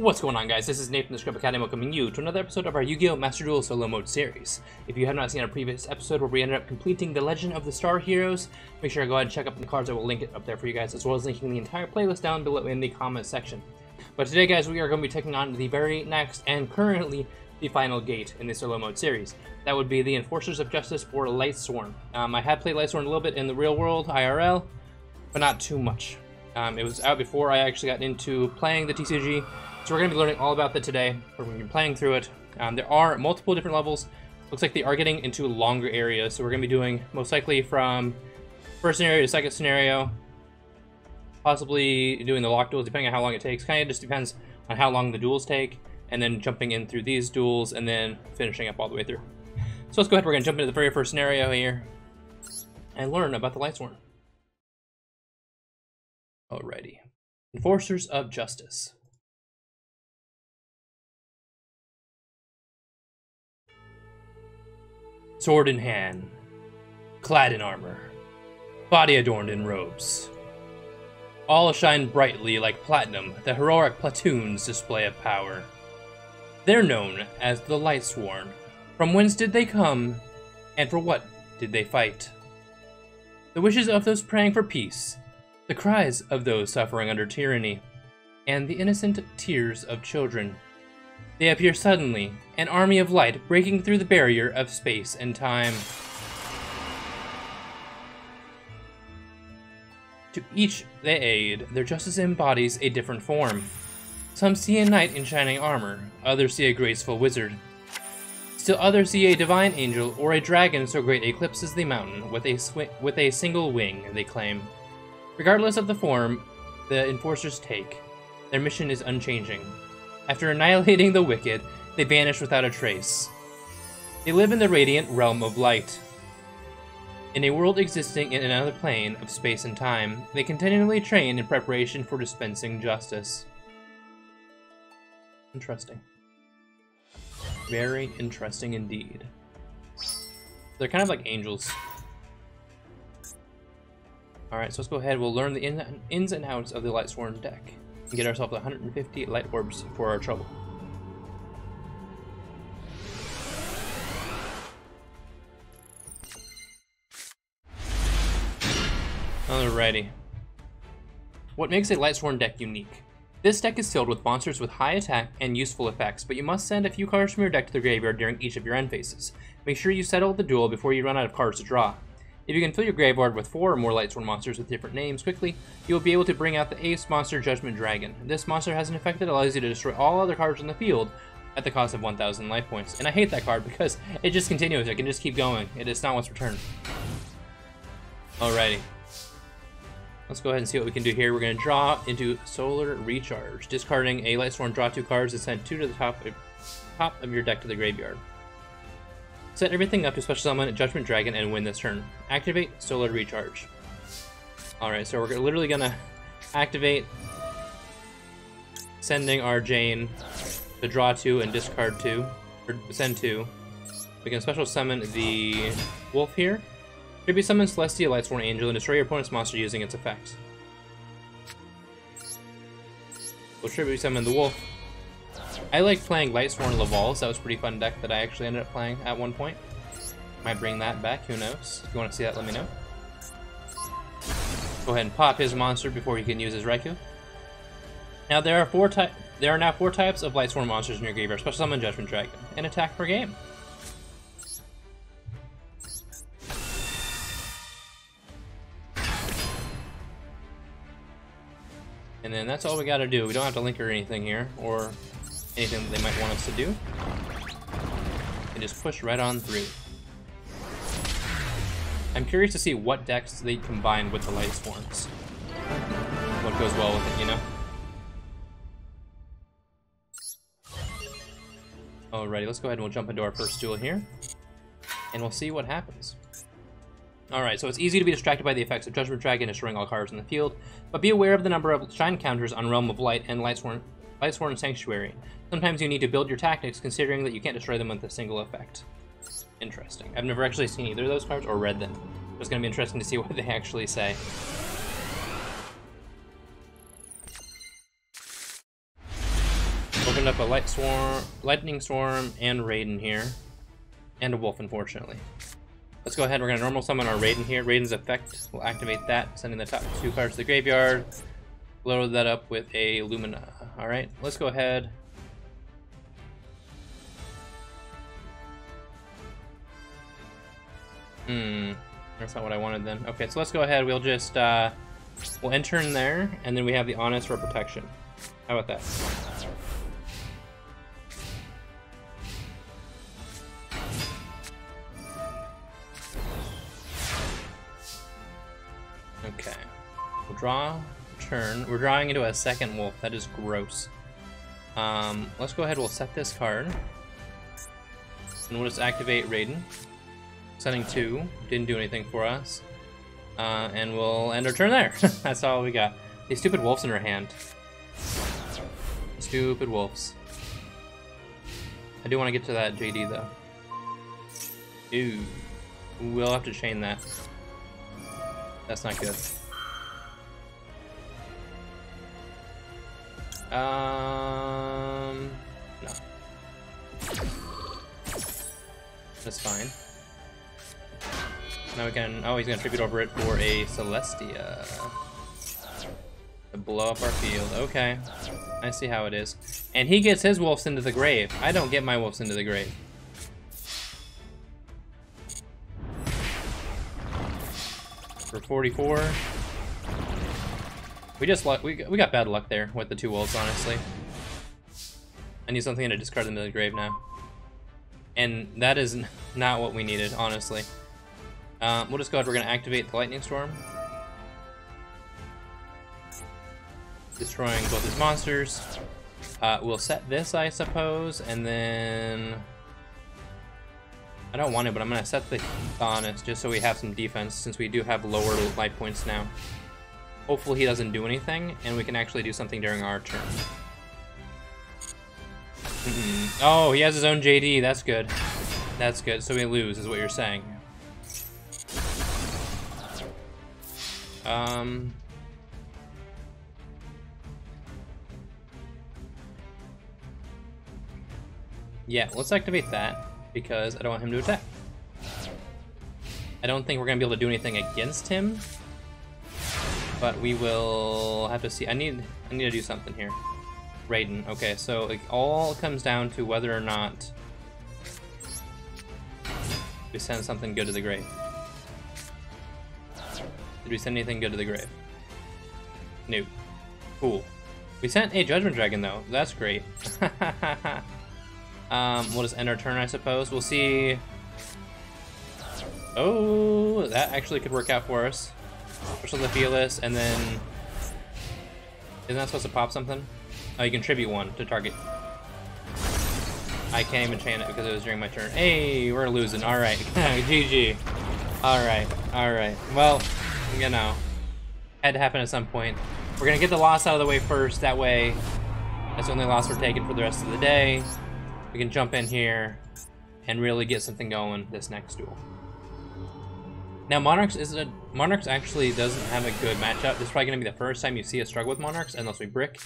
What's going on guys, this is Nathan the Scrub Academy welcoming you to another episode of our Yu-Gi-Oh! Master Duel Solo Mode series. If you have not seen our previous episode where we ended up completing the Legend of the Star Heroes, make sure to go ahead and check out the cards, I will link it up there for you guys, as well as linking the entire playlist down below in the comment section. But today guys, we are going to be taking on the very next, and currently, the final gate in the Solo Mode series. That would be the Enforcers of Justice or Lightsworn. Um, I have played Lightsworn a little bit in the real world, IRL, but not too much. Um, it was out before I actually got into playing the TCG, so we're going to be learning all about that today. We're going to be playing through it. Um, there are multiple different levels. Looks like they are getting into longer areas, so we're going to be doing most likely from first scenario to second scenario, possibly doing the lock duels, depending on how long it takes. Kind of just depends on how long the duels take, and then jumping in through these duels, and then finishing up all the way through. So let's go ahead, we're going to jump into the very first scenario here, and learn about the Lightsworn. Alrighty. Enforcers of Justice. Sword in hand, clad in armor, body adorned in robes. All shine brightly like platinum, the heroic platoon's display of power. They're known as the Lightsworn. From whence did they come, and for what did they fight? The wishes of those praying for peace, the cries of those suffering under tyranny, and the innocent tears of children. They appear suddenly, an army of light breaking through the barrier of space and time. To each they aid, their justice embodies a different form. Some see a knight in shining armor, others see a graceful wizard. Still others see a divine angel or a dragon so great eclipses the mountain with a, with a single wing, they claim. Regardless of the form the enforcers take, their mission is unchanging. After annihilating the wicked, they vanish without a trace. They live in the radiant realm of light. In a world existing in another plane of space and time, they continually train in preparation for dispensing justice. Interesting. Very interesting indeed. They're kind of like angels. Alright, so let's go ahead. We'll learn the ins and outs of the Lightsworn deck and get ourselves 150 light orbs for our trouble. Alrighty. What makes a Lightsworn deck unique? This deck is filled with monsters with high attack and useful effects, but you must send a few cards from your deck to the graveyard during each of your end phases. Make sure you settle the duel before you run out of cards to draw. If you can fill your graveyard with four or more Lightsworn monsters with different names quickly, you will be able to bring out the Ace monster Judgment Dragon. This monster has an effect that allows you to destroy all other cards in the field at the cost of 1,000 life points. And I hate that card because it just continues. It can just keep going. It is not once returned. Alrighty. Let's go ahead and see what we can do here. We're going to draw into Solar Recharge. Discarding a Lightsworn, draw two cards and send two to the top of, top of your deck to the graveyard. Set everything up to special summon Judgment Dragon and win this turn. Activate Solar Recharge. Alright, so we're literally gonna activate sending our Jain to draw two and discard two, or send two. We can special summon the wolf here. Tribute summon Celestia Lightsworn Angel and destroy your opponent's monster using its effect. We'll tribute summon the wolf I like playing Lightsworn Lavals. That was a pretty fun deck that I actually ended up playing at one point. Might bring that back, who knows. If you want to see that, let me know. Go ahead and pop his monster before he can use his Ryko. Now there are four there are now four types of Lightsworn monsters in your graveyard, Special Summon Judgment Dragon, and attack per game. And then that's all we gotta do. We don't have to link or anything here, or anything that they might want us to do. And just push right on through. I'm curious to see what decks they combine with the Lightsworns. What goes well with it, you know? Alrighty, let's go ahead and we'll jump into our first duel here. And we'll see what happens. Alright, so it's easy to be distracted by the effects of Judgment Dragon destroying all cards in the field, but be aware of the number of shine counters on Realm of Light and Lightsworn, Lightsworn Sanctuary. Sometimes you need to build your tactics considering that you can't destroy them with a single effect. Interesting. I've never actually seen either of those cards or read them. It's going to be interesting to see what they actually say. summoned up a light swarm, lightning storm, and Raiden here, and a wolf, unfortunately. Let's go ahead. We're gonna normal summon our Raiden here. Raiden's effect will activate that, sending the top two cards to the graveyard. Load that up with a Lumina. All right, let's go ahead. Hmm, that's not what I wanted then. Okay, so let's go ahead. We'll just uh, we'll enter in there, and then we have the Honest for protection. How about that? Okay. We'll draw turn. We're drawing into a second wolf. That is gross. Um, let's go ahead. We'll set this card. And we'll just activate Raiden. Setting two. Didn't do anything for us. Uh, and we'll end our turn there. That's all we got. These stupid wolves in her hand. Stupid wolves. I do want to get to that JD though. Ooh. We'll have to chain that. That's not good. Um, no. That's fine. Now we can, oh, he's gonna tribute over it for a Celestia. To blow up our field, okay. I see how it is. And he gets his wolves into the grave. I don't get my wolves into the grave. For 44. We just luck. We we got bad luck there with the two wolves, honestly. I need something to discard them to the grave now, and that is not what we needed, honestly. Um, we'll just go ahead. We're gonna activate the lightning storm, destroying both his monsters. Uh, we'll set this, I suppose, and then I don't want it, but I'm gonna set the honest just so we have some defense since we do have lower life points now. Hopefully he doesn't do anything, and we can actually do something during our turn. Oh, he has his own JD. That's good. That's good. So we lose, is what you're saying. Um... Yeah, let's activate that, because I don't want him to attack. I don't think we're going to be able to do anything against him, but we will have to see. I need I need to do something here. Raiden. Okay, so it all comes down to whether or not we send something good to the grave. Did we send anything good to the grave? Nope. Cool. We sent a Judgment Dragon though. That's great. um, we'll just end our turn, I suppose. We'll see. Oh, that actually could work out for us. Push on the Fearless, and then... Isn't that supposed to pop something? Oh, you contribute one to target. I can't even chain it because it was during my turn. Hey, we're losing. Alright. GG. Alright. Alright. Well, you know. Had to happen at some point. We're gonna get the loss out of the way first. That way, that's the only loss we're taking for the rest of the day. We can jump in here and really get something going this next duel. Now Monarchs is a Monarchs actually doesn't have a good matchup. This is probably gonna be the first time you see us struggle with Monarchs, unless we brick.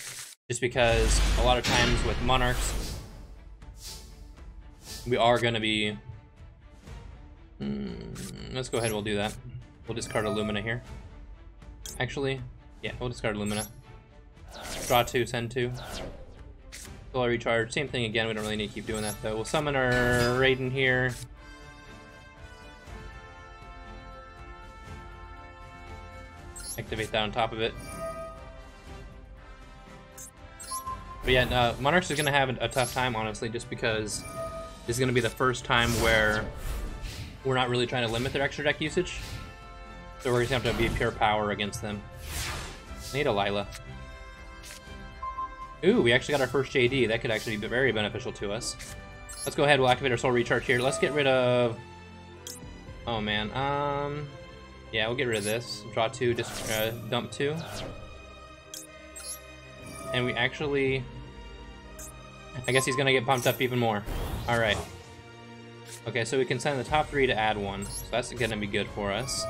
Just because a lot of times with Monarchs, we are gonna be. Hmm, let's go ahead. We'll do that. We'll discard Illumina here. Actually, yeah, we'll discard Illumina. Draw two, send two. Solar recharge, same thing again. We don't really need to keep doing that though. We'll summon our Raiden here. Activate that on top of it. But yeah, Monarchs is going to have a, tough time, honestly, just because this is going to be the first time where we're not really trying to limit their extra deck usage. So we're going to have to be pure power against them. I need a Lyla. Ooh, we actually got our first JD. That could actually be very beneficial to us. Let's go ahead, we'll activate our Solar Recharge here. Let's get rid of... Oh man, um... Yeah, we'll get rid of this. Draw two, just uh, dump two. And we actually... I guess he's gonna get pumped up even more. Alright. Okay, so we can send the top three to add one. So that's gonna be good for us.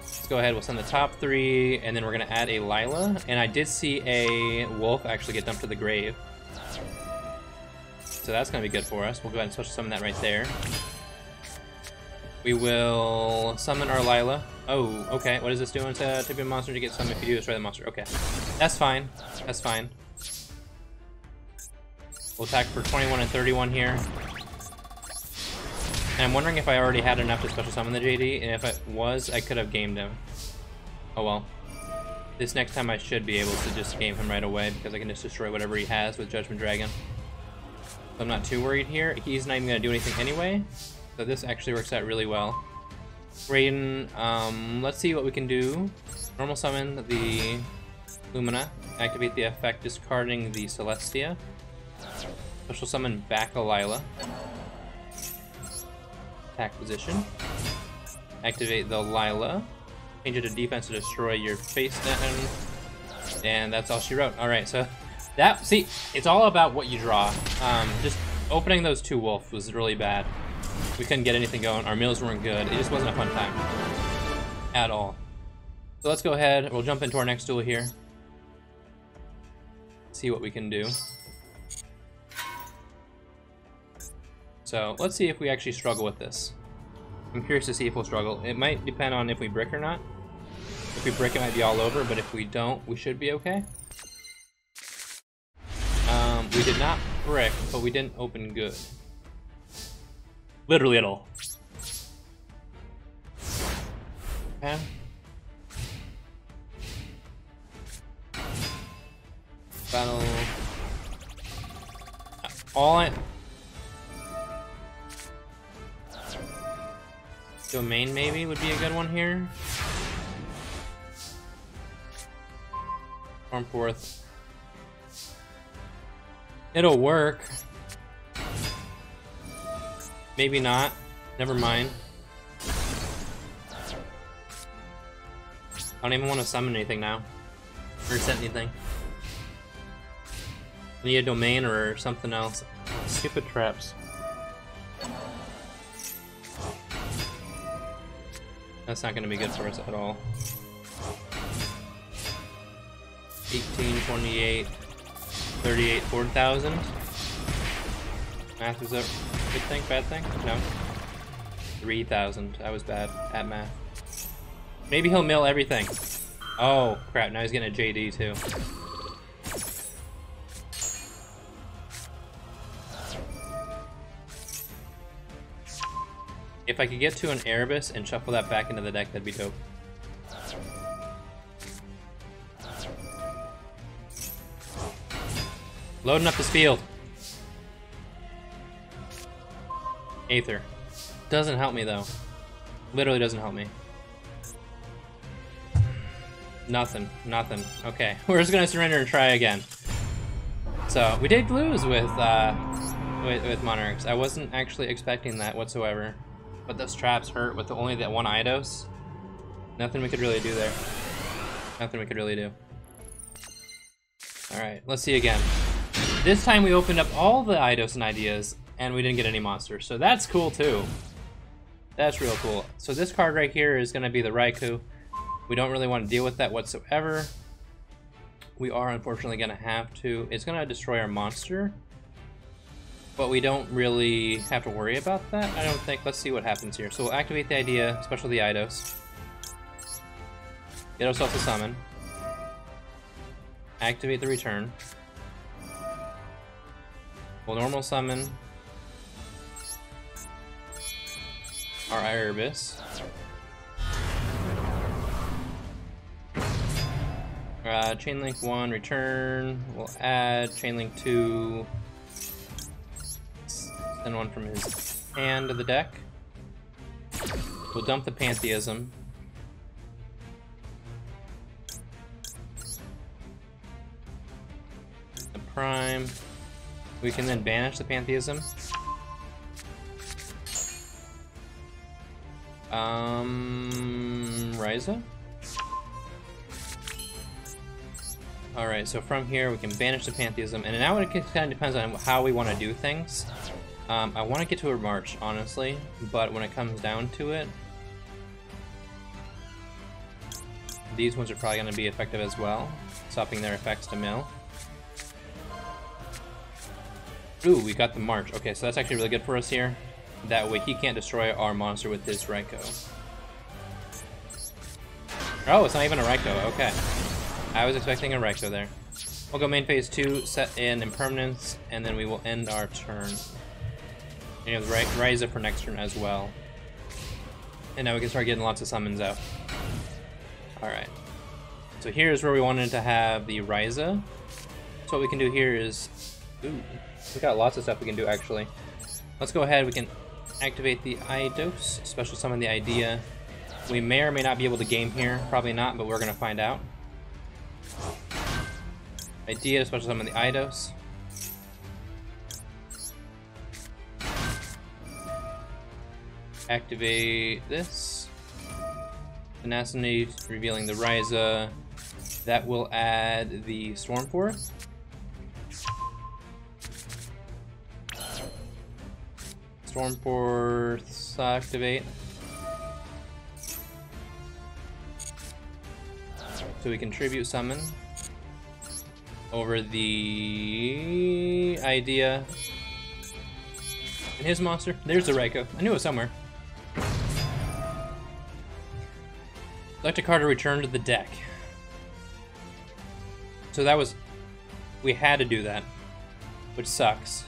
Let's go ahead, we'll send the top three, and then we're gonna add a Lyla. And I did see a wolf actually get dumped to the grave. so that's to be good for us. We'll go ahead and special summon that right there. We will summon our Lyla. Oh, okay. What is this doing to type of monster to get summoned if you do destroy the monster? Okay. That's fine. That's fine. We'll attack for 21 and 31 here. And I'm wondering if I already had enough to special summon the JD, and if it was, I could have gamed him. Oh well. This next time I should be able to just game him right away, because I can just destroy whatever he has with Judgment Dragon. So I'm not too worried here. He's not even going to do anything anyway, so this actually works out really well. Raiden, um, let's see what we can do. Normal summon the Lumina, activate the effect discarding the Celestia. Special summon back a Lyla. Attack position. Activate the Lyla. Change it to defense to destroy your face down. And that's all she wrote. Alright, so that, see, it's all about what you draw. Um, just opening those two wolf was really bad. We couldn't get anything going. Our meals weren't good. It just wasn't a fun time. At all. So let's go ahead. We'll jump into our next duel here. See what we can do. So let's see if we actually struggle with this. I'm curious to see if we'll struggle. It might depend on if we brick or not. If we brick, it might be all over, but if we don't, we should be okay. Um, we did not brick, but we didn't open good. Literally at all. Okay. Battle. All I Domain maybe would be a good one here. Stormforth. It'll work. Maybe not. Never mind. I don't even want to summon anything now. Or set anything. I need a domain or something else. Stupid traps. That's not going to be good for us at all. 18, 28, 38, 4,000. Math is a good thing, bad thing? No. 3,000. I was bad at math. Maybe he'll mill everything. Oh, crap. Now he's getting a JD, too. If I could get to an Erebus and shuffle that back into the deck, that'd be dope. Loading up this field. Aether. Doesn't help me though. Literally doesn't help me. Nothing. Nothing. Okay. We're just gonna surrender and try again. So, we did lose with, uh, with, with Monarchs. I wasn't actually expecting that whatsoever. But those traps hurt with only that one Eidos. Nothing we could really do there. Nothing we could really do. Alright, let's see again. This time we opened up all the Eidos and ideas, and we didn't get any monsters. So that's cool too. That's real cool. So this card right here is going to be the Ryko. We don't really want to deal with that whatsoever. We are unfortunately going to have to. It's going to destroy our monster. But we don't really have to worry about that, I don't think. Let's see what happens here. So we'll activate the idea, especially the Eidos. Get ourselves a summon. Activate the return. We'll normal summon our Erebus. Uh, Chainlink 1, return. We'll add Chainlink 2, Send one from his hand to the deck. We'll dump the Pantheism. The Prime. We can then banish the Pantheism. Um, Raiza? Alright, so from here we can banish the Pantheism, and now it kind of depends on how we want to do things. Um, I want to get to a March, honestly, but when it comes down to it, these ones are probably going to be effective as well, stopping their effects to mill. Ooh, we got the March. Okay, so that's actually really good for us here. That way he can't destroy our monster with his Ryko. Oh, it's not even a Ryko. Okay. I was expecting a Ryko there. We'll go main phase 2, set in Impermanence, and then we will end our turn. And you have Raiza for next turn as well. And now we can start getting lots of summons out. Alright. So here's where we wanted to have the Raiza. So what we can do here is... Ooh, we got lots of stuff we can do actually. Let's go ahead, we can activate the Eidos, special summon the idea. We may or may not be able to game here, probably not, but we're gonna find out. Idea, special summon the Eidos. Activate this. Tenacity, revealing the Raiza. That will add the Stormforth. Stormforth activate. So we can tribute summon over the idea. And his monster. There's the Ryko. I knew it was somewhere. Select a card to return to the deck. So that was... We had to do that. Which sucks.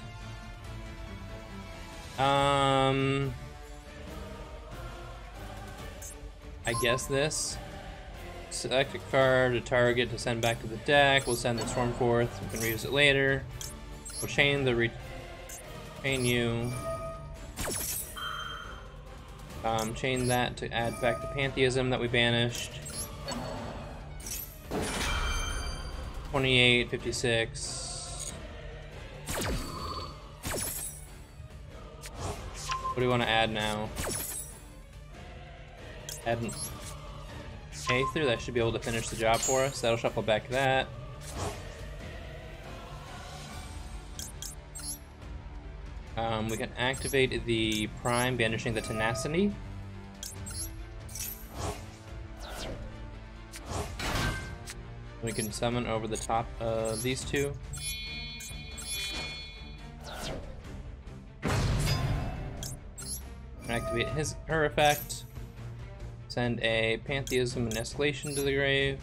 Um... I guess this. Select a card, a target to send back to the deck. We'll send the Stormforth. We can reuse it later. We'll chain the re chain you. Um, chain that to add back the Pantheism that we banished. 28, 56. What do we want to add now? Add an Aether, that should be able to finish the job for us. That'll shuffle back that. Um, we can activate the Prime, banishing the Tenacity. We can summon over the top of these two. Activate his her effect. Send a Pantheism and Escalation to the grave.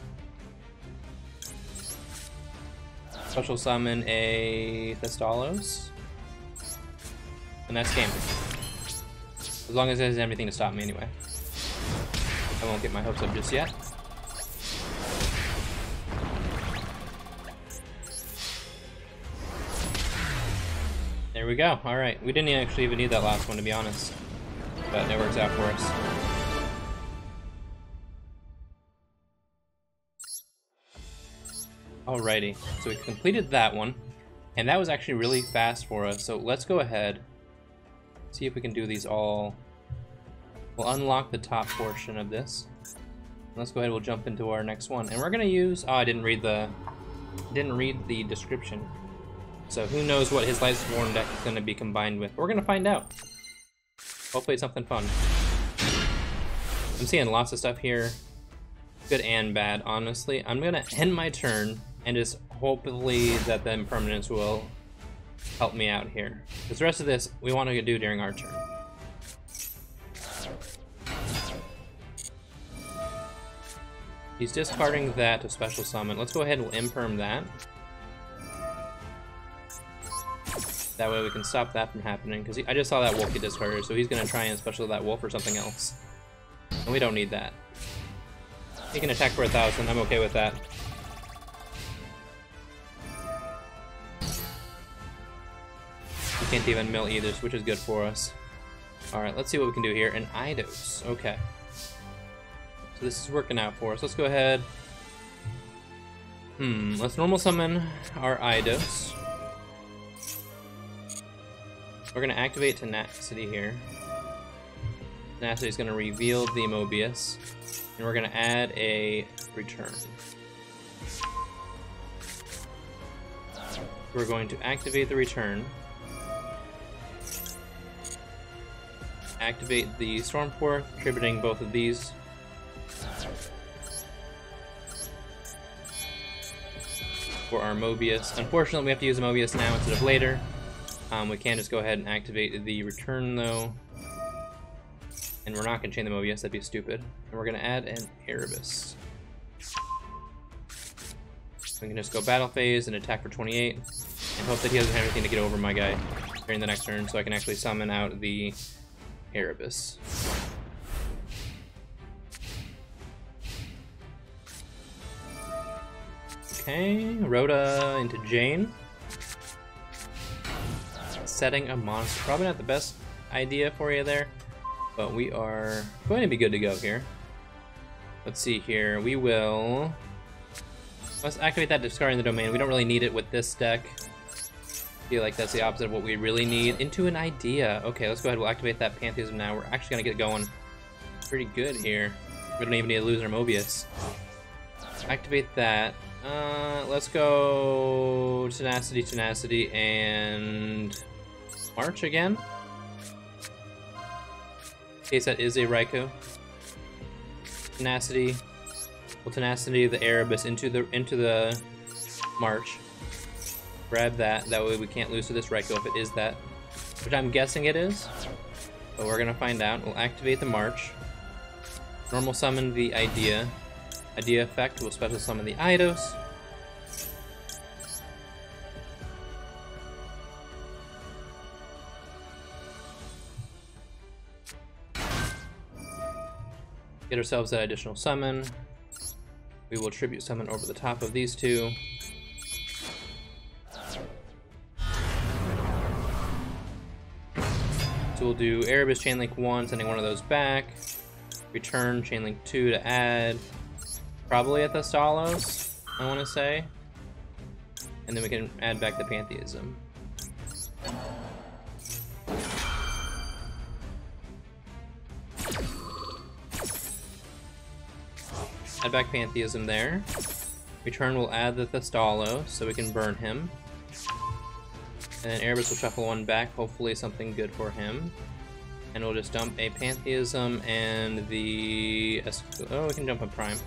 Special summon a Thestalos. And that's game. As long as it has everything to stop me anyway. I won't get my hopes up just yet. There we go. Alright. We didn't actually even need that last one, to be honest. But it works out for us. Alrighty. So we completed that one. And that was actually really fast for us. So let's go ahead see if we can do these all. We'll unlock the top portion of this. Let's go ahead, we'll jump into our next one. And we're gonna use, oh, I didn't read the, didn't read the description. So who knows what his Lightsworn deck is gonna be combined with. We're gonna find out. Hopefully something fun. I'm seeing lots of stuff here. Good and bad, honestly. I'm gonna end my turn and just hopefully that the impermanence will help me out here. Because the rest of this, we want to do during our turn. He's discarding that to special summon. Let's go ahead and imperm that. That way we can stop that from happening, because I just saw that wolf get discarded, so he's going to try and special that wolf or something else. And we don't need that. He can attack for a thousand, I'm okay with that. can't even mill either, which is good for us. Alright, let's see what we can do here. An Eidos, Okay. So this is working out for us. Let's go ahead. Hmm, let's normal summon our Eidos. We're going to activate Tenacity here. Tenacity is going to reveal the Mobius. And we're going to add a return. We're going to activate the return. activate the Stormforth, contributing both of these. For our Mobius. Unfortunately, we have to use a Mobius now instead of later. Um, we can just go ahead and activate the return though. And we're not going to chain the Mobius, that'd be stupid. And we're going to add an Erebus. So We can just go battle phase and attack for 28 and hope that he doesn't have anything to get over my guy during the next turn so I can actually summon out the Erebus. Okay, Rhoda into Jain. Setting a monster. Probably not the best idea for you there, but we are going to be good to go here. Let's see here. We will... Let's activate that discarding the domain. We don't really need it with this deck. I feel like that's the opposite of what we really need. Into an idea. Okay, let's go ahead. We'll activate that Pantheism now. We're actually going to get going pretty good here. We don't even need to lose our Mobius. Activate that. Uh, let's go Tenacity, Tenacity, and March again. In case that is a Ryko. Tenacity. Well, Tenacity the Erebus into the into the March. Grab that. That way we can't lose to this Ryko if it is that. Which I'm guessing it is. But we're gonna find out. We'll activate the March. Normal summon the Idea. Idea effect will special summon the Eidos. Get ourselves that additional summon. We will tribute summon over the top of these two. So we'll do Erebus Chainlink 1, sending one of those back. Return Chainlink 2 to add. Probably at Thestalos, I want to say. And then we can add back the Pantheism. Add back Pantheism there. Return will add the Thestalos, so we can burn him. And then Erebus will shuffle one back, hopefully something good for him. And we'll just dump a Pantheism and the... Oh, we can jump a Prime.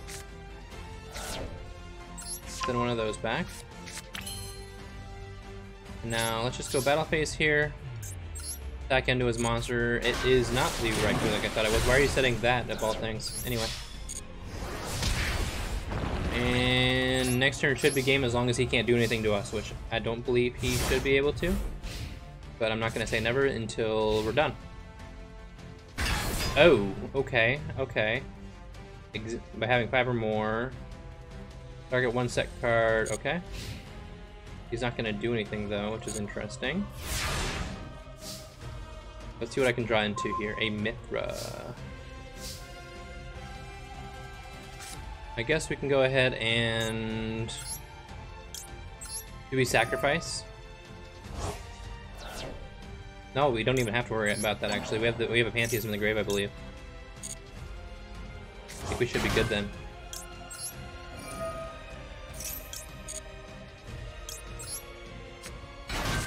Send one of those back. Now, let's just go Battle Phase here. Back into his monster. It is not the Ryko like I thought it was. Why are you setting that of all things? Anyway. And next turn should be game as long as he can't do anything to us, which I don't believe he should be able to. But I'm not going to say never until we're done. Oh, okay, okay. Ex by having five or more. Target one set card, okay. He's not going to do anything though, which is interesting. Let's see what I can draw into here. A Mythra. I guess we can go ahead and... Do we sacrifice? No, we don't even have to worry about that actually. We have the, we have a Pantheism in the grave, I believe. I think we should be good then.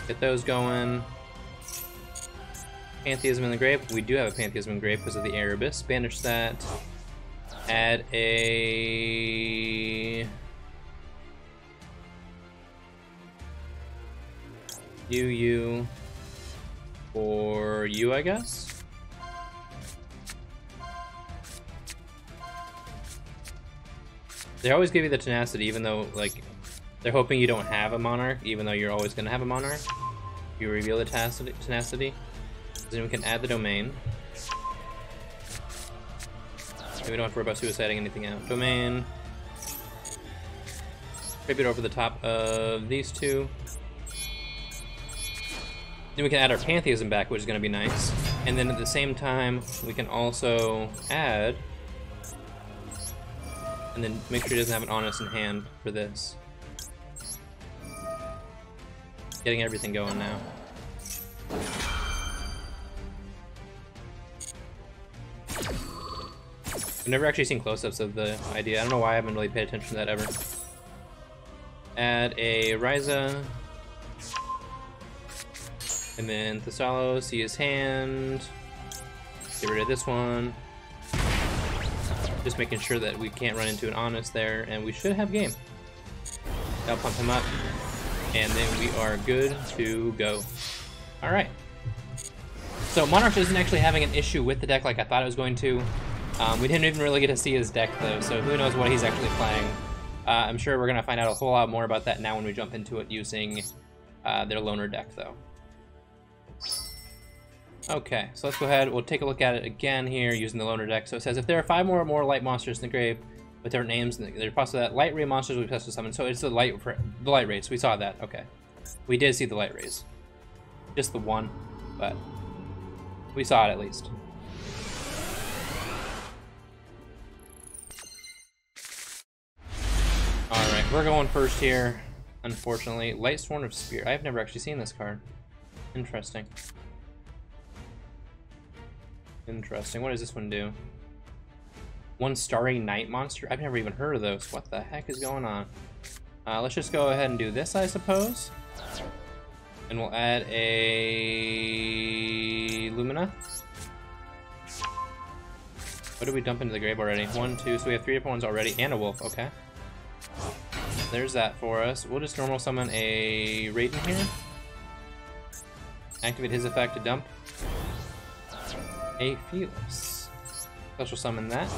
Get those going. Pantheism in the grave. We do have a Pantheism in the grave because of the Erebus. Banish that add a UU for you, I guess. They always give you the tenacity, even though, like, they're hoping you don't have a monarch, even though you're always to have a monarch. You reveal the tenacity. Then we can add the domain. We don't have to worry about suiciding anything out. Domain. it over the top of these two. Then we can add our Pantheism back, which is going to be nice. And then at the same time, we can also add... And then make sure he doesn't have an Honest in hand for this. Getting everything going now. I've never actually seen close-ups of the idea. I don't know why I haven't really paid attention to that ever. Add a Raiza. And then Thestalos, see his hand. Get rid of this one. Just making sure that we can't run into an Honest there, and we should have game. That'll pump him up. And then we are good to go. Alright. So Monarch isn't actually having an issue with the deck like I thought it was going to. Um, we didn't even really get to see his deck though, so who knows what he's actually playing. Uh, I'm sure we're going to find out a whole lot more about that now when we jump into it using uh, their loner deck though. Okay, so let's go ahead, we'll take a look at it again here using the loner deck. So it says if there are five more or more light monsters in the grave with different names, there's possible that light ray monsters will be tested to summon. So it's the light the light rays. We saw that. Okay, we did see the light rays, just the one, but we saw it at least. All right, we're going first here. Unfortunately, Light Sworn of Spear. I've never actually seen this card. Interesting. Interesting. What does this one do? One Starry Knight Monster? I've never even heard of those. What the heck is going on? Uh, let's just go ahead and do this, I suppose. And we'll add a Lumina. What did we dump into the grave already? One, two, so we have three different ones already, and a wolf, okay. There's that for us. We'll just normal summon a Raiden here. Activate his effect to dump a Felis. Special summon that.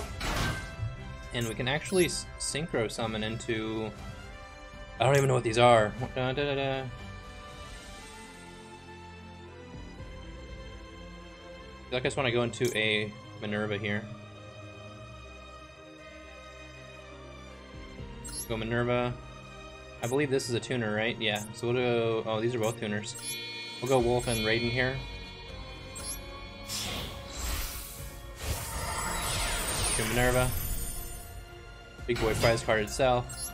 And we can actually synchro summon into... I don't even know what these are. Da, da, da, I just want to go into a Minerva here. Let's go Minerva. I believe this is a tuner, right? Yeah. So we'll go... Oh, these are both tuners. We'll go Wolf and Raiden here. Minerva. Big Boy prize card itself.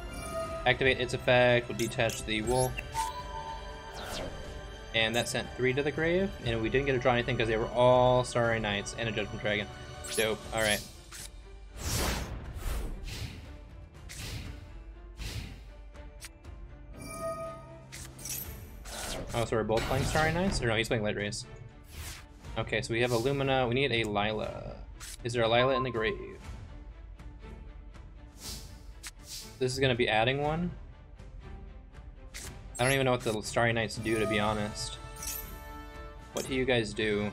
Activate its effect, We'll detach the wolf. And that sent three to the grave, and we didn't get to draw anything because they were all Starry Knights and a Judgment Dragon. Dope, alright. Oh, so we're both playing Starry Knights? Or no, he's playing Light Rays. Okay, so we have a Lumina, we need a Lyla. Is there a Lyla in the grave? This is gonna be adding one. I don't even know what the Starry Knights do, to be honest. What do you guys do?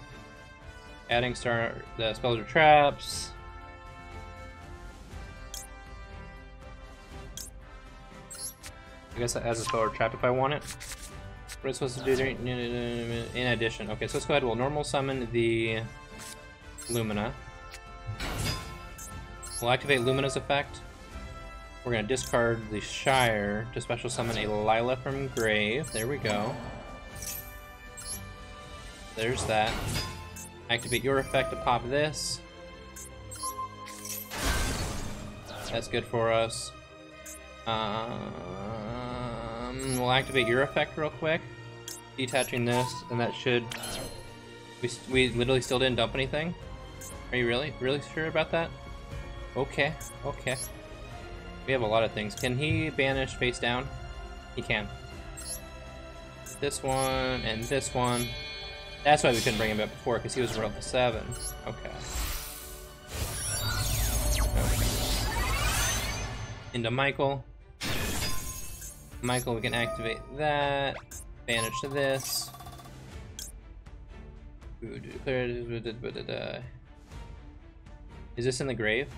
Adding star the spells or traps. I guess that adds a spell or trap if I want it. Is supposed to do in addition? Okay, so let's go ahead. We'll normal summon the Lumina. We'll activate Lumina's effect. We're going to discard the Shire to special summon a Lyla from Grave. There we go. There's that. Activate your effect to pop this. That's good for us. Uh, Um, we'll activate your effect real quick. Detaching this, and that should... We, we literally still didn't dump anything? Are you really, really sure about that? Okay, okay. We have a lot of things. Can he banish face down? He can. This one and this one. That's why we couldn't bring him back before, because he was level 7. Okay. okay. Into Michael. Michael, we can activate that. Banish to this. Is this in the grave?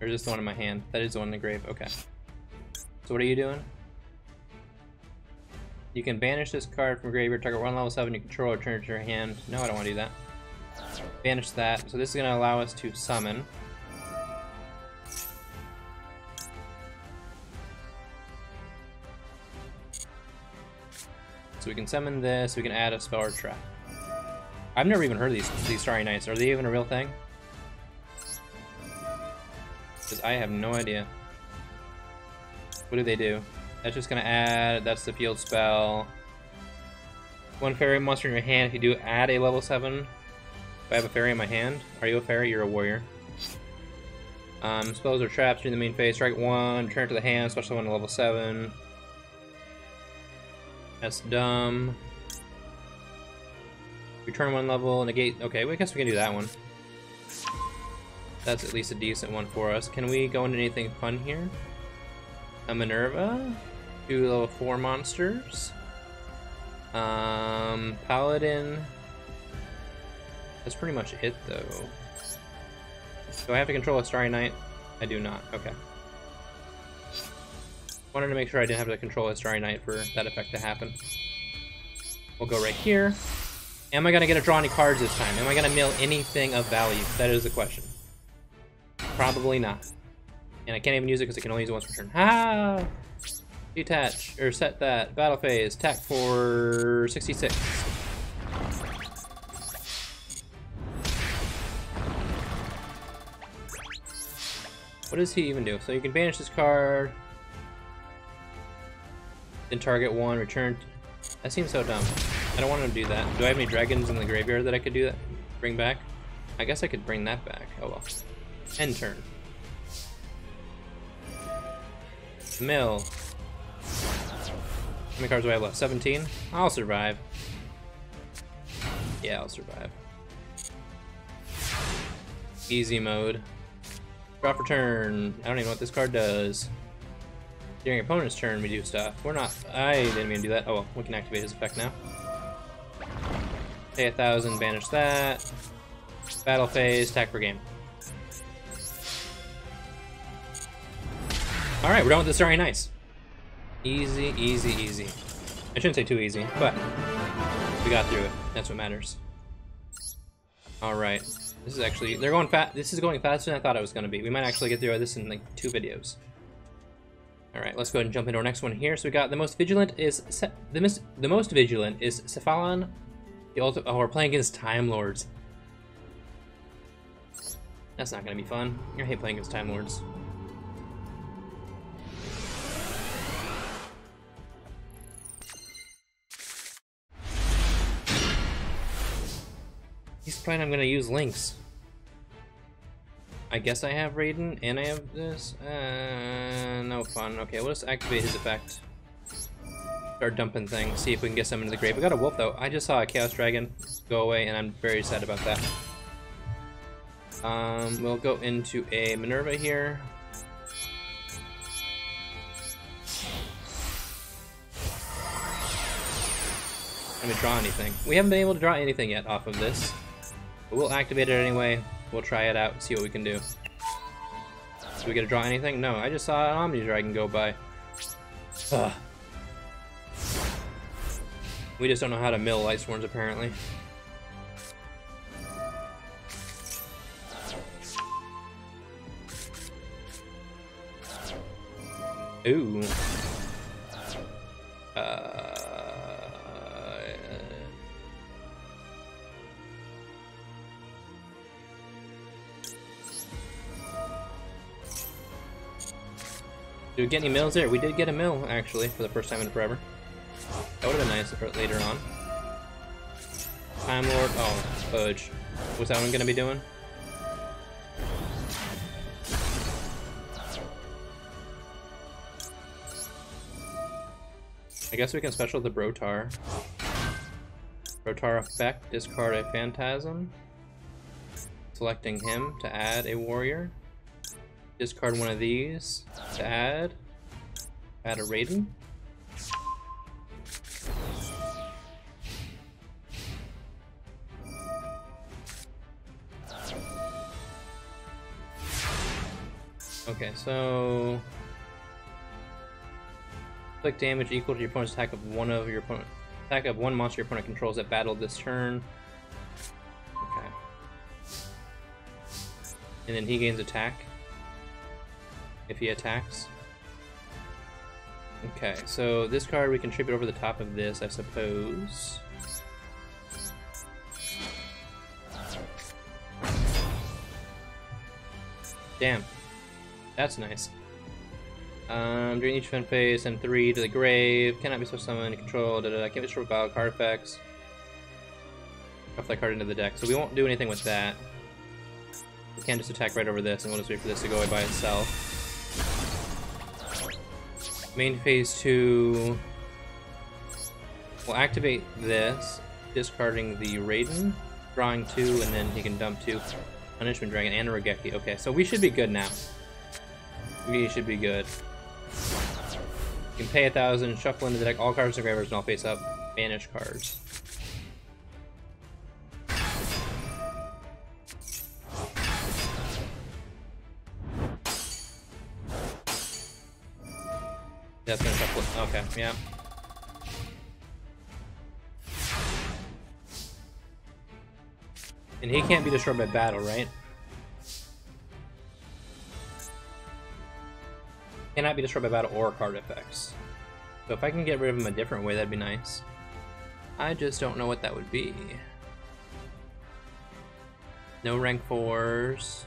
Or is this the one in my hand? That is the one in the grave. Okay. So what are you doing? You can banish this card from graveyard, target one level 7 you control, return it to your hand. No, I don't want to do that. Banish that. So this is going to allow us to summon. So we can summon this, we can add a spell or trap. I've never even heard of these, these Starry Knights. Are they even a real thing? Because I have no idea. What do they do? That's just gonna add, that's the field spell. One fairy monster in your hand, if you do add a level 7. If I have a fairy in my hand, are you a fairy? You're a warrior. Um, spells or traps during the main phase. Strike one, return to the hand, special one to level 7. That's dumb. Return one level, negate. Okay, well, I guess we can do that one. That's at least a decent one for us. Can we go into anything fun here? A Minerva? Two level 4 monsters? Um, Paladin. That's pretty much it, though. Do I have to control a Starry Knight? I do not. Okay. Wanted to make sure I didn't have to control a Starry Knight for that effect to happen. We'll go right here. Am I going to get to draw any cards this time? Am I going to mill anything of value? That is the question. Probably not. And I can't even use it because I can only use it once per turn. Ah! Detach, or set that. Battle phase, attack for 66. What does he even do? So you can banish this card. Then target one, return. That seems so dumb. I don't want to do that. Do I have any dragons in the graveyard that I could do that? Bring back? I guess I could bring that back. Oh well. End turn. Mill. How many cards do I have left? 17? I'll survive. Yeah, I'll survive. Easy mode. Drop return. I don't even know what this card does. During opponent's turn, we do stuff. We're not... I didn't mean to do that. Oh well, we can activate his effect now. Pay a thousand, banish that. Battle phase, attack per game. Alright, we're done with the Starry Knights. Easy, easy, easy. I shouldn't say too easy, but we got through it. That's what matters. Alright. This is actually, they're going fast. This is going faster than I thought it was going to be. We might actually get through this in like two videos. Alright, let's go ahead and jump into our next one here. So we got the most vigilant is, Se the, mis the most vigilant is Sephylon. The oh, we're playing against Time Lords. That's not to be fun. I hate playing against Time Lords. He's planning I'm gonna use links. I guess I have Raiden and I have this. Uh, no fun. Okay, we'll just activate his effect. Start dumping things. See if we can get some into the grave. We got a wolf though. I just saw a Chaos Dragon go away and I'm very sad about that. Um, we'll go into a Minerva here. Let me draw anything. We haven't been able to draw anything yet off of this. But we'll activate it anyway. We'll try it out, and see what we can do. Do we get to draw anything? No, I just saw an Omni Dragon go by. Ugh. We just don't know how to mill Light Sworns, apparently. Ooh. Did we get any mills there? We did get a mill, actually, for the first time in forever. That would have been nice for later on. Time Lord. Oh, fudge. What's that one gonna be doing? I guess we can special the Brotar. Brotar effect, discard a Phantasm. Selecting him to add a warrior. Discard one of these to add. Add a Raiden. Okay, so click damage equal to your opponent's attack of one of your opponent attack of one monster your opponent controls that battled this turn. Okay. And then he gains attack if he attacks. Okay, so this card we can trip it over the top of this, I suppose. Damn. That's nice. Um, during each event phase, send three to the grave. Cannot be so summoned, control, da da da. Can't be destroyed by card effects. Drop that card into the deck. So we won't do anything with that. We can just attack right over this, and we'll just wait for this to go away by itself. Main phase two We'll activate this, discarding the Raiden, drawing two, and then he can dump two. Punishment Dragon and a Raigeki. Okay, so we should be good now. We should be good. You can pay a thousand, shuffle into the deck all cards the graveyards, and all face up. banish cards. Okay, yeah. And he can't be destroyed by battle, right? Cannot be destroyed by battle or card effects. So if I can get rid of him a different way, that'd be nice. I just don't know what that would be. No rank 4s.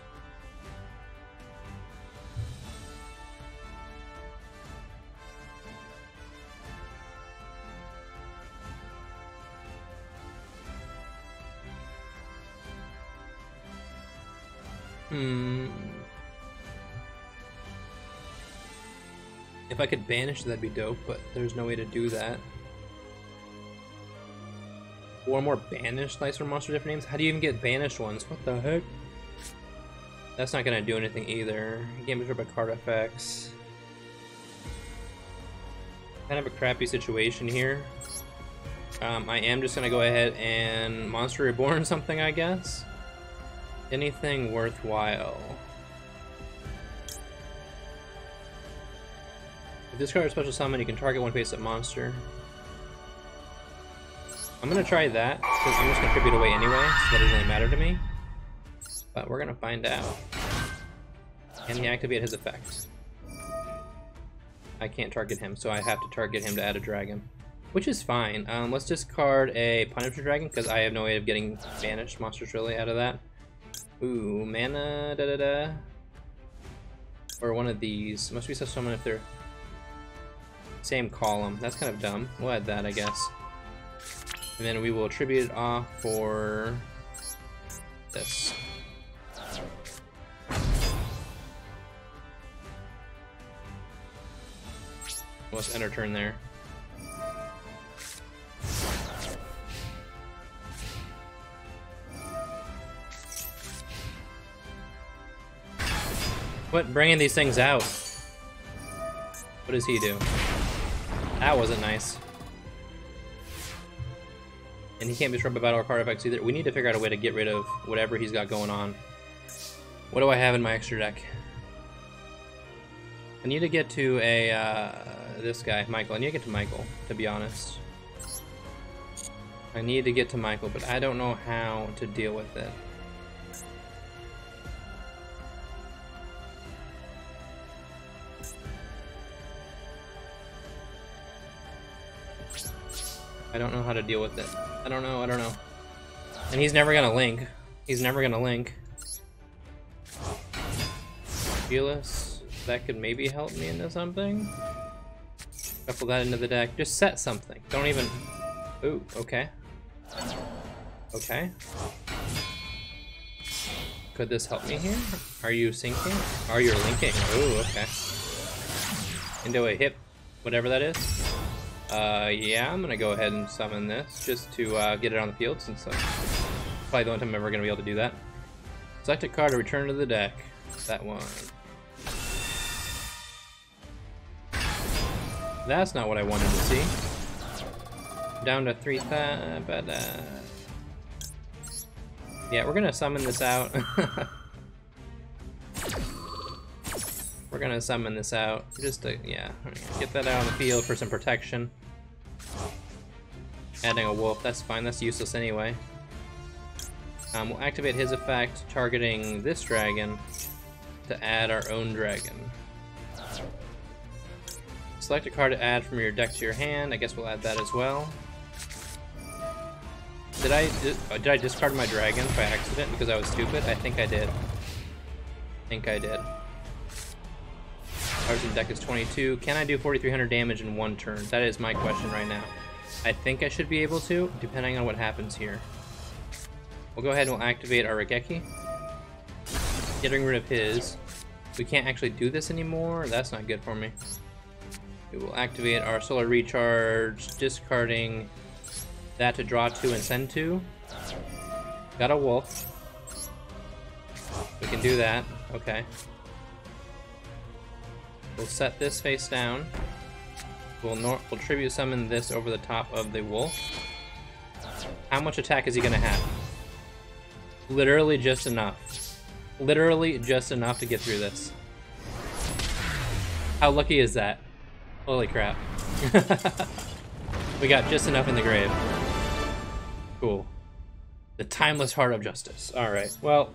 Hmm. If I could banish, that'd be dope, but there's no way to do that. Four more banished Nice for Monster different names? How do you even get banished ones? What the heck? That's not gonna do anything either. Game is by card effects. Kind of a crappy situation here. Um, I am just gonna go ahead and Monster Reborn something, I guess. Anything worthwhile. If this card is special summon, you can target one face-up monster. I'm gonna try that, because I'm just gonna tribute away anyway, so that doesn't really matter to me. But we're gonna find out. Can he activate his effect? I can't target him, so I have to target him to add a dragon. Which is fine. Um, let's discard a Punisher Dragon, because I have no way of getting banished monsters really out of that. Ooh, mana, da da da. Or one of these. Must be summon if they're same column. That's kind of dumb. We'll add that, I guess. And then we will attribute it off for this. Let's end our turn there. What? Bringing these things out. What does he do? That wasn't nice. And he can't be destroyed by battle or card effects either. We need to figure out a way to get rid of whatever he's got going on. What do I have in my extra deck? I need to get to a, uh, this guy, Michael. I need to get to Michael, to be honest. I need to get to Michael, but I don't know how to deal with it. I don't know how to deal with it. I don't know, I don't know. And he's never gonna link. He's never gonna link. Fearless, that could maybe help me into something. Shuffle that into the deck. Just set something. Don't even... Ooh, okay. Okay. Could this help me here? Are you sinking? Are you linking? Ooh, okay. Into a hip, whatever that is. Uh, yeah, I'm gonna go ahead and summon this just to uh, get it on the field since I'm probably the only time I'm ever gonna be able to do that. Select a card to return to the deck. That one. That's not what I wanted to see. Down to three but uh... Yeah, we're gonna summon this out. we're gonna summon this out just to, yeah, get that out on the field for some protection. Adding a wolf, that's fine, that's useless anyway. Um, we'll activate his effect, targeting this dragon to add our own dragon. Select a card to add from your deck to your hand. I guess we'll add that as well. Did I uh, did I discard my dragon by accident because I was stupid? I think I did. I think I did. Cards in deck is 22. Can I do 4,300 damage in one turn? That is my question right now. I think I should be able to, depending on what happens here. We'll go ahead and we'll activate our Raigeki. Getting rid of his. We can't actually do this anymore. That's not good for me. We will activate our Solar Recharge, discarding that to draw two and send two. Got a wolf. We can do that. Okay. We'll set this face down. We'll, we'll tribute summon this over the top of the wolf. How much attack is he gonna have? Literally just enough. Literally just enough to get through this. How lucky is that? Holy crap. we got just enough in the grave. Cool. The timeless heart of justice. Alright, well,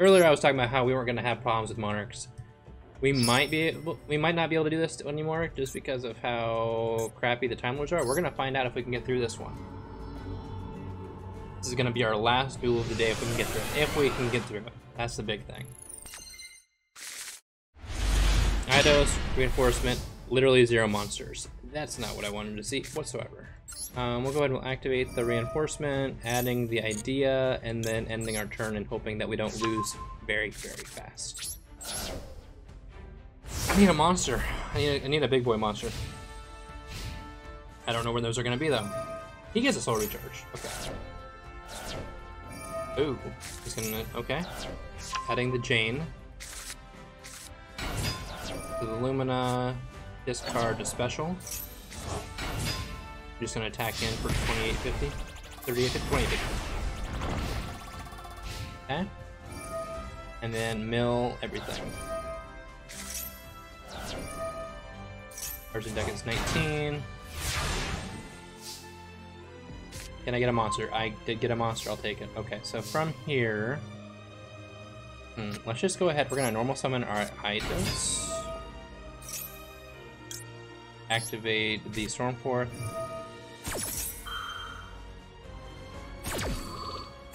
earlier I was talking about how we weren't going to have problems with monarchs. We might be we might not be able to do this anymore just because of how crappy the Time Lords are. We're gonna find out if we can get through this one. This is gonna be our last duel of the day if we can get through it. If we can get through it. That's the big thing. Eidos, reinforcement, literally zero monsters. That's not what I wanted to see whatsoever. Um, we'll go ahead and we'll activate the reinforcement, adding the idea, and then ending our turn and hoping that we don't lose very, very fast. I need a monster. I need a, I need a big boy monster. I don't know where those are going to be, though. He gets a Solar Recharge. Okay. Ooh. He's to... Okay. Adding the Jain. To the Lumina. Discard to special. Just going to attack in for 2850. 3850, 2850. Okay. And then mill everything. Argent deck is 19. Can I get a monster? I did get a monster, I'll take it. Okay, so from here... Hmm, let's just go ahead, we're gonna normal summon our Eidos. Activate the Stormforth.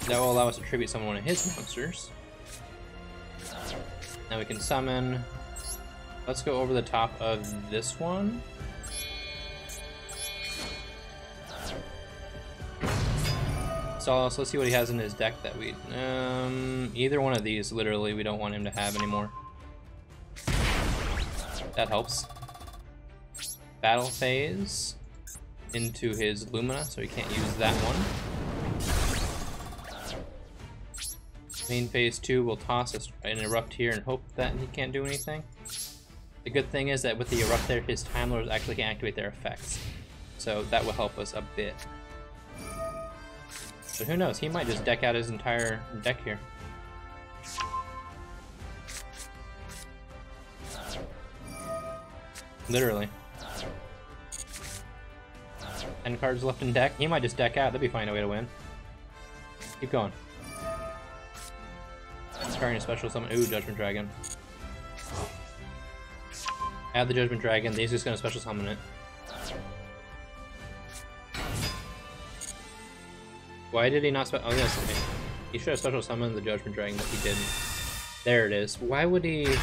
That will allow us to tribute summon one of his monsters. Now we can summon Let's go over the top of this one. So let's see what he has in his deck that we... Um, either one of these, literally, we don't want him to have anymore. That helps. Battle phase into his Lumina, so he can't use that one. Main phase 2 will toss us an Erupt here and hope that he can't do anything. The good thing is that with the Erupt there, his Time Lords actually can activate their effects. So that will help us a bit. But who knows, he might just deck out his entire deck here. Literally. 10 cards left in deck. He might just deck out. That'd be fine a way to win. Keep going. Starting a special summon. Ooh, Judgment Dragon. Add the Judgment Dragon, he's just gonna special summon it. Why did he not special- oh yes, okay. He should have special summoned the Judgment Dragon, but he didn't. There it is. Why would he-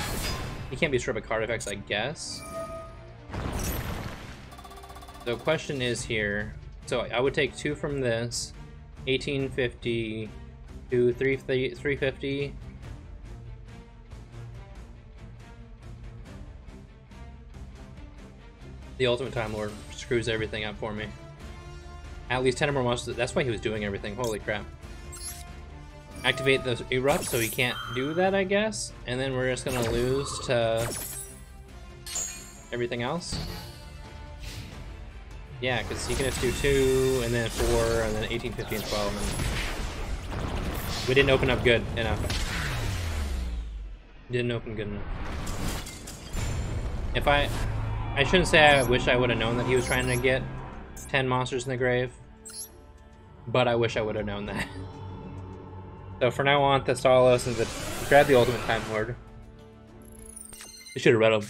he can't be stripped of card effects, I guess? The question is here, so I would take two from this, 1850 to 350, The Ultimate Time Lord screws everything up for me. At least 10 or more monsters. That's why he was doing everything. Holy crap. Activate the Erupt so he can't do that, I guess. And then we're just gonna lose to everything else. Yeah, because he can just do 2, and then 4, and then 18, 15, 12. And we didn't open up good enough. Didn't open good enough. If I I shouldn't say I wish I would have known that he was trying to get 10 monsters in the grave, but I wish I would have known that. So for now on, Thestalos and the grab the Ultimate Time Lord. We should have read him.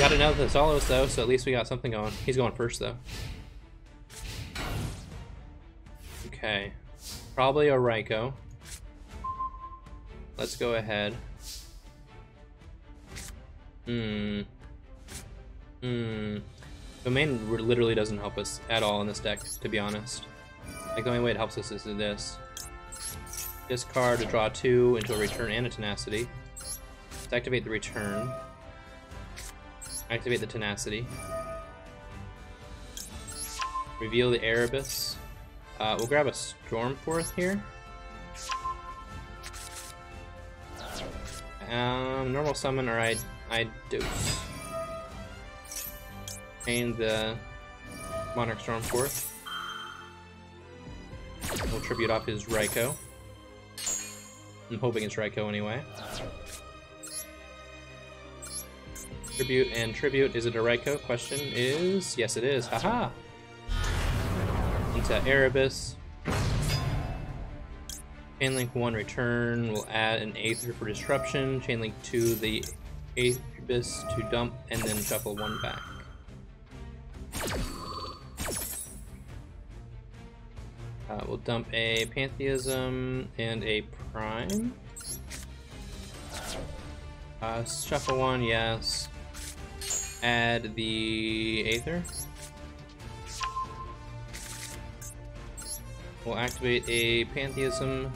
Got another Thestalos though, so at least we got something going. He's going first though. Okay. Probably a Ryko. Let's go ahead. Hmm. Hmm. Domain literally doesn't help us at all in this deck, to be honest. Like, the only way it helps us is this. Discard to draw two into a return and a tenacity. Let's activate the return. Activate the tenacity. Reveal the Erebus. Uh, we'll grab a Stormforth here. Um, normal summon or I, I dose. Chain the Monarch Storm Stormforth. We'll tribute off his Ryko. I'm hoping it's Ryko anyway. Tribute and tribute. Is it a Ryko? Question is yes, it is. Haha. Into Erebus. Chainlink 1 return. We'll add an Aether for disruption. Chainlink 2 the Erebus to dump, and then shuffle one back. Uh, we'll dump a Pantheism and a Prime. Uh, shuffle one, yes. Add the Aether. We'll activate a Pantheism.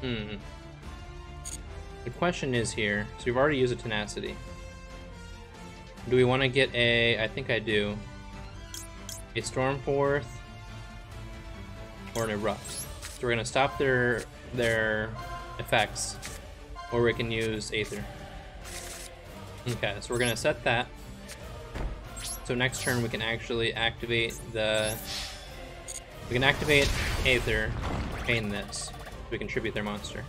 Hmm. The question is here, so we've already used a Tenacity. Do we want to get a, I think I do, a Stormforth or an Erupt. So we're going to stop their their effects, or we can use Aether. Okay, so we're going to set that. So next turn we can actually activate the... We can activate Aether, chain this, we can tribute their monster.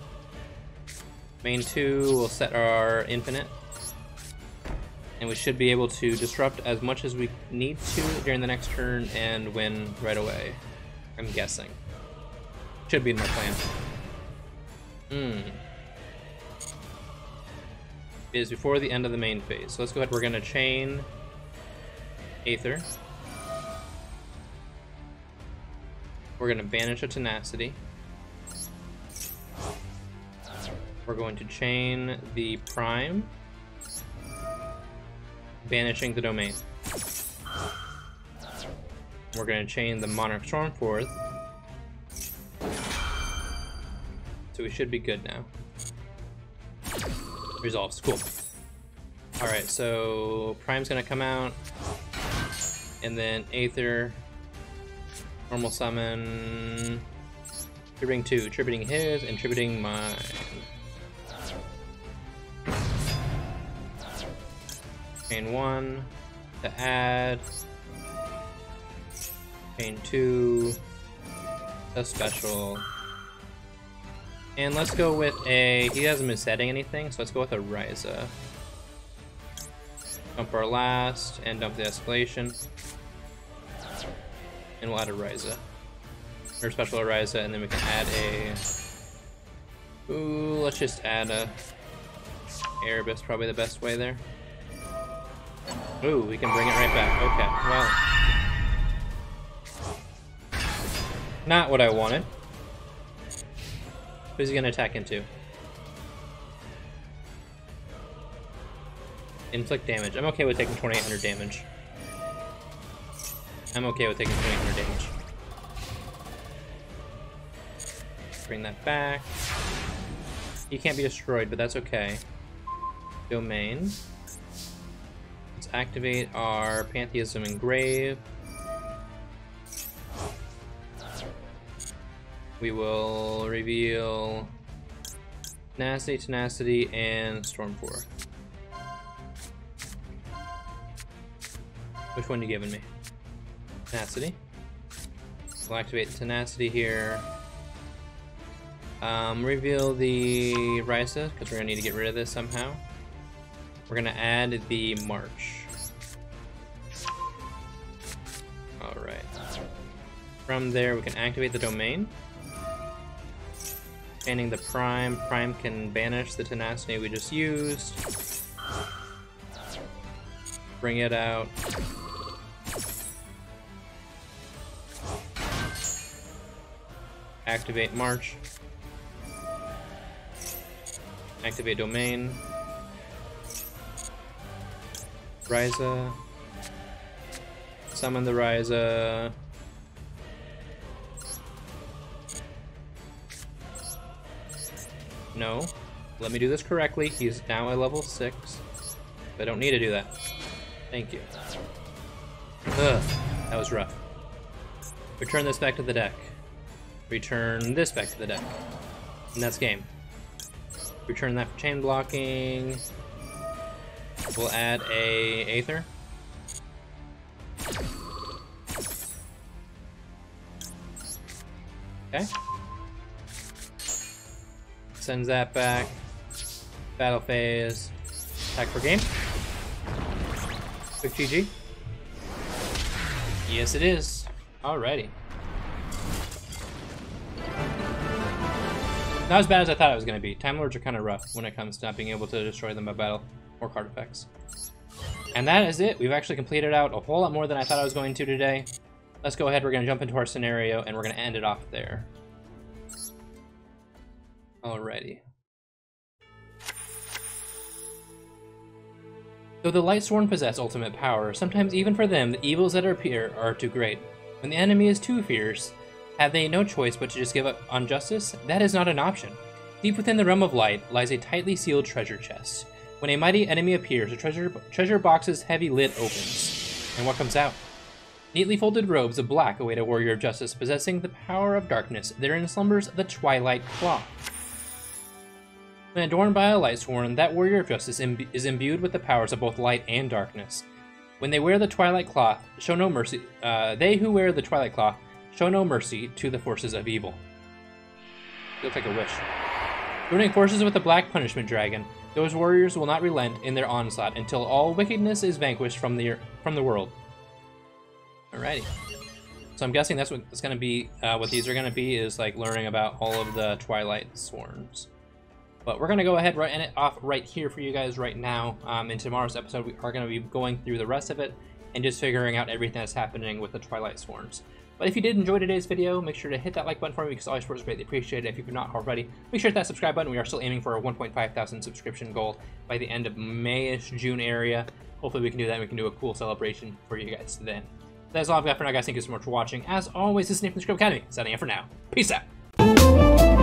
Main 2 will set our infinite. And we should be able to disrupt as much as we need to during the next turn and win right away. I'm guessing. Should be in my plan. Hmm. Is before the end of the main phase. So let's go ahead. We're to chain Aether. We're to banish a Tenacity. We're going to chain the Prime, banishing the domain. We're to chain the Monarch Stormforth. So we should be good now. Resolves, cool. Alright, so Prime's gonna come out, and then Aether, normal summon, tributing two, tributing his, and tributing mine. Chain one to add, chain two, a special, and let's go with a, he hasn't been setting anything, so let's go with a Raiza. Dump our last, and dump the escalation. And we'll add a Raiza. Or special Raiza, and then we can add a... Ooh, let's just add a... Erebus, probably the best way there. Ooh, we can bring it right back. Okay, well... Not what I wanted. Who's he gonna attack into? Inflict damage. I'm okay with taking 2800 damage. I'm okay with taking 2800 damage. Bring that back. He can't be destroyed, but that's okay. Domain. Activate our Pantheism Engrave. we will reveal Tenacity, Tenacity, and Stormforth. Which one you giving me? Tenacity. We'll activate Tenacity here. Um, reveal the Raiza, because we're going to need to get rid of this somehow. We're going to add the March. Alright. From there, we can activate the domain. Banning the Prime. Prime can banish the Tenacity we just used. Bring it out. Activate March. Activate Domain. Raiza. Summon the Raiza. No. Let me do this correctly. He's now at level 6. I don't need to do that. Thank you. Ugh, that was rough. Return this back to the deck. Return this back to the deck. And that's game. Return that for chain blocking. We'll add a Aether. Okay. Sends that back. Battle phase. Attack for game. Quick GG. Yes, it is. Alrighty. Not as bad as I thought it was going to be. Time Lords are kind of rough when it comes to not being able to destroy them by battle or card effects. And that is it. We've actually completed out a whole lot more than I thought I was going to today. Let's go ahead. We're going to jump into our scenario, and we're going to end it off there. Alrighty. Though the Lightsworn possess ultimate power, sometimes even for them, the evils that appear are too great. When the enemy is too fierce, have they no choice but to just give up on justice? That is not an option. Deep within the realm of light lies a tightly sealed treasure chest. When a mighty enemy appears, the treasure, treasure box's heavy lid opens. And what comes out? Neatly folded robes of black await a warrior of justice possessing the power of darkness. Therein slumbers the Twilight Cloth. When adorned by a Lightsworn, that warrior of justice is imbued with the powers of both light and darkness. When they wear the Twilight Cloth, show no mercy. Uh, they who wear the Twilight Cloth show no mercy to the forces of evil. Looks like a wish. Joining forces with the Black Punishment Dragon, those warriors will not relent in their onslaught until all wickedness is vanquished from the from the world. Alrighty. So I'm guessing that's what it's going to be. Uh, what these are going to be is like learning about all of the Twilight Swarms. But we're going to go ahead right end it off right here for you guys right now. Um, in tomorrow's episode, we are going to be going through the rest of it and just figuring out everything that's happening with the Twilightsworns. But if you did enjoy today's video, make sure to hit that like button for me because all your support is greatly appreciated. If you've not already, make sure to hit that subscribe button. We are still aiming for a 1.5 thousand subscription goal by the end of May-ish, June area. Hopefully we can do that and we can do a cool celebration for you guys then. That's all I've got for now, guys. Thank you so much for watching. As always, this is Nathan from Scrub Academy, signing in for now. Peace out.